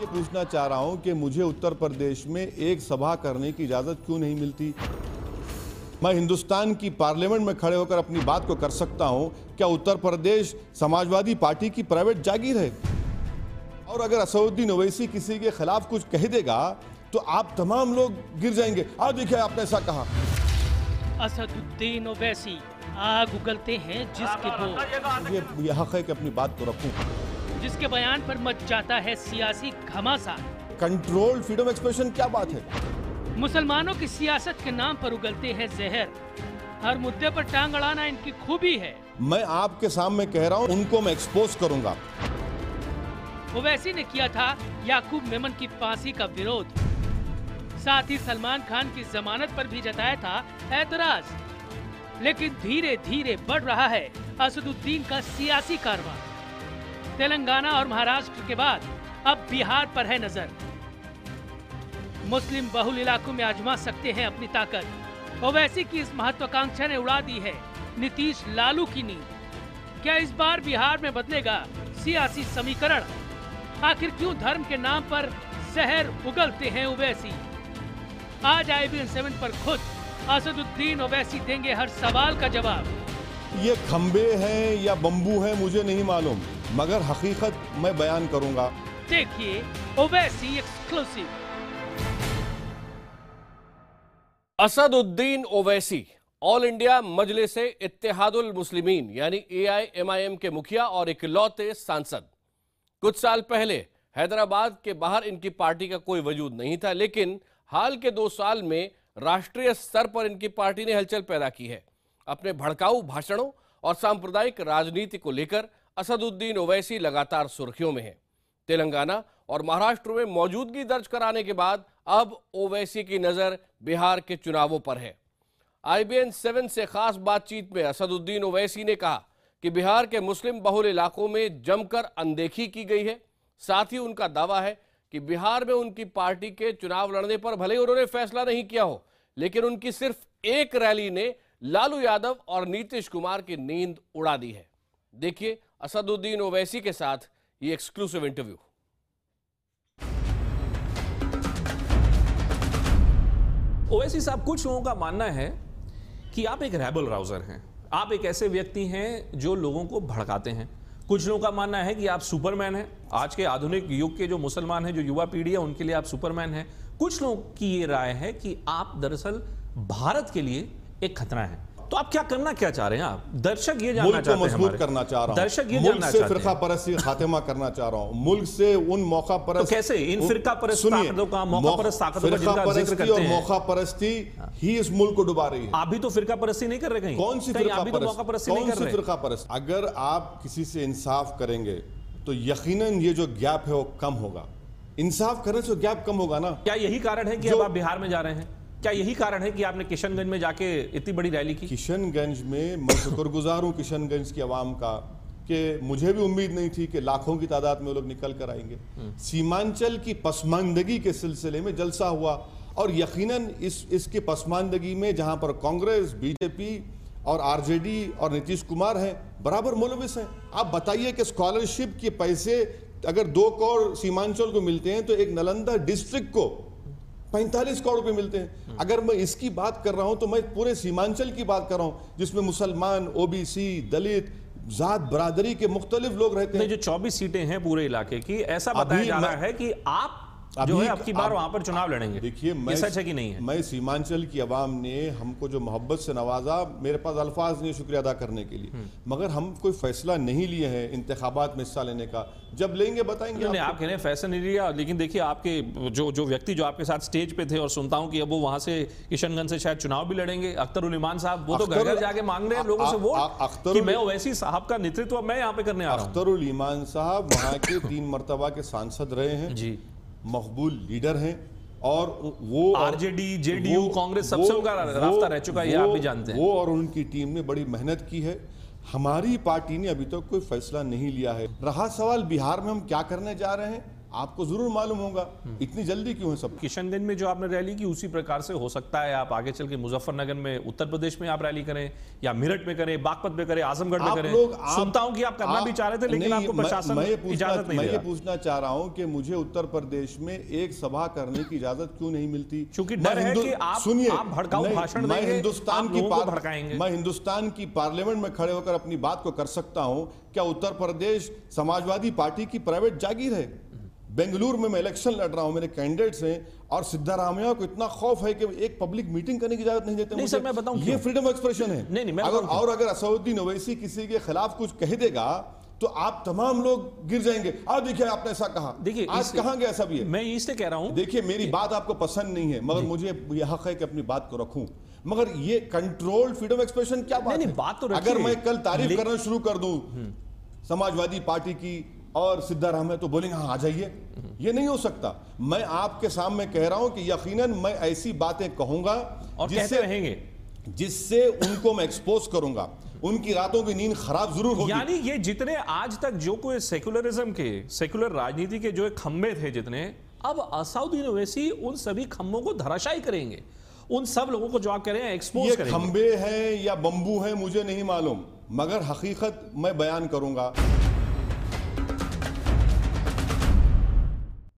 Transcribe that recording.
ये पूछना चाह रहा हूँ कि मुझे उत्तर प्रदेश में एक सभा करने की इजाज़त क्यों नहीं मिलती? मैं हिंदुस्तान की पार्लियामेंट में खड़े होकर अपनी बात को कर सकता हूँ। क्या उत्तर प्रदेश समाजवादी पार्टी की प्राइवेट जागीर है? और अगर असदुद्दीन ओवैसी किसी के खिलाफ कुछ कह देगा तो आप तमाम लोग गिर जाएँगे। आज देखिए आपने ऐसा कहा। असदुद्दीन ओवैसी आग उगलते हैं जिसके वो ये, ये हक है कि अपनी बात को रखूँ। जिसके बयान पर मच जाता है सियासी घमासान। कंट्रोल फ्रीडम एक्सप्रेशन क्या बात है? मुसलमानों की सियासत के नाम पर उगलते हैं जहर। हर मुद्दे पर टांग अड़ाना इनकी खूबी है। मैं आपके सामने कह रहा हूँ उनको मैं एक्सपोज करूँगा। ओवैसी ने किया था याकूब मेमन की फांसी का विरोध। साथ ही सलमान खान की जमानत पर भी जताया था ऐतराज। लेकिन धीरे धीरे बढ़ रहा है असदुद्दीन का सियासी कारवां तेलंगाना और महाराष्ट्र के बाद अब बिहार पर है नज़र। मुस्लिम बहुल इलाकों में आजमा सकते हैं अपनी ताकत ओवैसी की इस महत्वाकांक्षा ने उड़ा दी है नीतीश लालू की नींद क्या इस बार बिहार में बदलेगा सियासी समीकरण? आखिर क्यों धर्म के नाम पर जहर उगलते हैं ओवैसी? आज आई बी सेवन पर खुद असदुद्दीन ओवैसी देंगे हर सवाल का जवाब। ये खम्बे हैं या बम्बू हैं मुझे नहीं मालूम। मगर हकीकत मैं बयान करूँगा। देखिए ओवैसी एक्सक्लूसिव असदुद्दीन ओवैसी ऑल इंडिया मजलिस इत्तेहादुल मुस्लिमीन यानी एआईएमआईएम के मुखिया और इकलौते सांसद। कुछ साल पहले हैदराबाद के बाहर इनकी पार्टी का कोई वजूद नहीं था लेकिन हाल के दो साल में राष्ट्रीय स्तर पर इनकी पार्टी ने हलचल पैदा की है। अपने भड़काऊ भाषणों और सांप्रदायिक राजनीति को लेकर असदुद्दीन ओवैसी लगातार सुर्खियों में है। तेलंगाना और महाराष्ट्र में मौजूदगी दर्ज कराने के बाद अब ओवैसी की नज़र बिहार के चुनावों पर है। आईबीएन सेवन से खास बातचीत में असदुद्दीन ओवैसी ने कहा कि बिहार के मुस्लिम बहुल इलाकों में जमकर अनदेखी की गई है। साथ ही उनका दावा है कि बिहार में उनकी पार्टी के चुनाव लड़ने पर भले ही उन्होंने फैसला नहीं किया हो, लेकिन उनकी सिर्फ़ एक रैली ने लालू यादव और नीतीश कुमार की नींद उड़ा दी है। देखिए असदुद्दीन ओवैसी के साथ ये एक्सक्लूसिव इंटरव्यू ओवैसी साहब, कुछ लोगों का मानना है कि आप एक रैबल राउजर हैं। आप एक ऐसे व्यक्ति हैं जो लोगों को भड़काते हैं। कुछ लोगों का मानना है कि आप सुपरमैन हैं। आज के आधुनिक युग के जो मुसलमान हैं, जो युवा पीढ़ी है, उनके लिए आप सुपरमैन हैं। कुछ लोगों की ये राय है कि आप दरअसल भारत के लिए एक खतरा है। तो आप क्या करना क्या चाह रहे हैं? आप दर्शक ये जानना मुल्क को चाहते हैं मज़बूत करना चाह रहा हूँ। दर्शक ये जानना से चाहते फिरका हैं परस्ती का खात्मा करना चाह रहा हूँ। मुल्क से उन मौका परस्त तो कैसे? इन फिरका परस्त ताकतों का, मौका परस्त ताकतों का जिनका ज़िक्र परस्ती करते और हैं। मौका परस्ती ही। इस मुल्क को डुबा रही है। आप भी तो फिरका परस्ती नहीं कर रहे कहीं? कौन सी फिरका तो परस्त परस्ती कौन सी फिरका परस्त? अगर आप किसी से इंसाफ करेंगे तो यकीनन ये जो गैप है वो कम होगा। इंसाफ करने से गैप कम होगा ना? क्या यही कारण है कि अब आप बिहार में जा रहे हैं? क्या यही कारण है कि आपने किशनगंज में जाके इतनी बड़ी रैली की? किशनगंज में मैं शुक्रगुजार हूँ किशनगंज की आवाम का कि मुझे भी उम्मीद नहीं थी कि लाखों की तादाद में लोग निकल कर आएँगे। सीमांचल की पसमानदगी के सिलसिले में जलसा हुआ और यकीनन इस इसकी पसमानदगी में जहाँ पर कांग्रेस बीजेपी और आरजेडी और नीतीश कुमार हैं बराबर मुलविस हैं। आप बताइए कि स्कॉलरशिप के पैसे अगर दो करोड़ सीमांचल को मिलते हैं तो एक नालंदा डिस्ट्रिक्ट को पैंतालीस करोड़ रुपए मिलते हैं। अगर मैं इसकी बात कर रहा हूँ तो मैं पूरे सीमांचल की बात कर रहा हूँ जिसमें मुसलमान ओबीसी दलित जात बरादरी के मुख्तलिफ़ लोग रहते हैं। जो 24 सीटें हैं पूरे इलाके की ऐसा बताया जा रहा है कि आप जो है आपकी बार अब- वहाँ पर चुनाव लड़ेंगे। देखिए मैं सच है कि नहीं है? मैं सीमांचल की आवाम ने हमको जो मोहब्बत से नवाजा मेरे पास अल्फाज नहीं शुक्रिया अदा करने के लिए। हम्म। मगर हम कोई फैसला नहीं लिए हैं इंतखाबात में हिस्सा लेने का। जब लेंगे बताएँगे नहीं, आप कह रहे हैं फैसला नहीं लिया लेकिन देखिए आपके जो जो व्यक्ति जो आपके साथ स्टेज पे थे और सुनता हूँ कि अब वो वहाँ से किशनगंज से शायद चुनाव भी लड़ेंगे। अख्तर उल ईमान साहब वो तो घर घर जाके मांग रहे हैं लोगों से वोट अख्तर मैं ओवैसी साहब का नेतृत्व मैं यहाँ पे करने आ रहा हूँ। अख्तरुल ईमान साहब वहाँ के तीन मरतबा के सांसद रहे हैं। जी। मकबूल लीडर हैं और वो आरजेडी, जेडीयू, कांग्रेस सबसे उनका रास्ता रह चुका है, आप भी जानते हैं। वो और उनकी टीम ने बड़ी मेहनत की है। हमारी पार्टी ने अभी तक तो कोई फैसला नहीं लिया है। रहा सवाल बिहार में हम क्या करने जा रहे हैं? आपको ज़रूर मालूम होगा। इतनी जल्दी क्यों है सब? किशनगंज में जो आपने रैली की उसी प्रकार से हो सकता है आप आगे चल के मुजफ्फरनगर में उत्तर प्रदेश में आप रैली करें या मेरठ में करें बागपत में करें आजमगढ़ में करें। लोग सुनता हूँ कि आप करना भी चाह रहे थे लेकिन आपको प्रशासन मैं ये पूछना- इजाज़त नहीं मैं ये पूछना चाह रहा हूँ कि मुझे उत्तर प्रदेश में एक सभा करने की इजाज़त क्यों नहीं मिलती? क्योंकि डर है कि आप- सुनिए आप भड़काऊ भाषण मैं हिंदुस्तान की भड़काएँगे। मैं हिंदुस्तान की पार्लियामेंट में खड़े होकर अपनी बात को कर सकता हूँ। क्या उत्तर प्रदेश समाजवादी पार्टी की प्राइवेट जागीर है? बेंगलुरु में मैं इलेक्शन लड़ रहा हूँ मेरे कैंडिडेट्स हैं और सिद्धारामैया को इतना खौफ है कि एक पब्लिक मीटिंग करने की इजाज़त नहीं देते नहीं सर, मैं बताऊँ ये फ्रीडम ऑफ़ एक्सप्रेशन है। नहीं, नहीं, मैं अगर और अगर असउद्दीन ओवैसी किसी के खिलाफ कुछ कह देगा तो आप तमाम लोग गिर जाएँगे। आ देखिए आपने ऐसा कहा। देखिए, आज कहाँ गया सब ये? मैं इसलिए कह रहा हूँ देखिए मेरी बात आपको पसंद नहीं है मगर मुझे यह हक है कि अपनी बात को रखूँ। मगर ये कंट्रोल फ्रीडम एक्सप्रेशन क्या बात नहीं, नहीं, बात तो अगर मैं कल तारीफ़ करना शुरू कर दूँ समाजवादी पार्टी की और सिद्धारामैया तो बोलेंगे हाँ आ जाइए। ये नहीं हो सकता। मैं आपके सामने कह रहा हूँ कि यकीनन मैं ऐसी बातें कहूँगा और कहते रहेंगे। जिससे उनको मैं एक्सपोज करूँगा। उनकी रातों की नींद खराब ज़रूर होगी। यानी ये जितने आज तक जो कोई सेक्युलरिज्म के सेक्युलर राजनीति के जो खंभे थे जितने अब असाउद्दीन ओवैसी उन सभी खम्भों को धराशायी करेंगे। उन सब लोगों को जो आप कह रहे हैं एक्सपोज ये करेंगे। खंबे हैं या बम्बू हैं मुझे नहीं मालूम। मगर हकीकत मैं बयान करूँगा।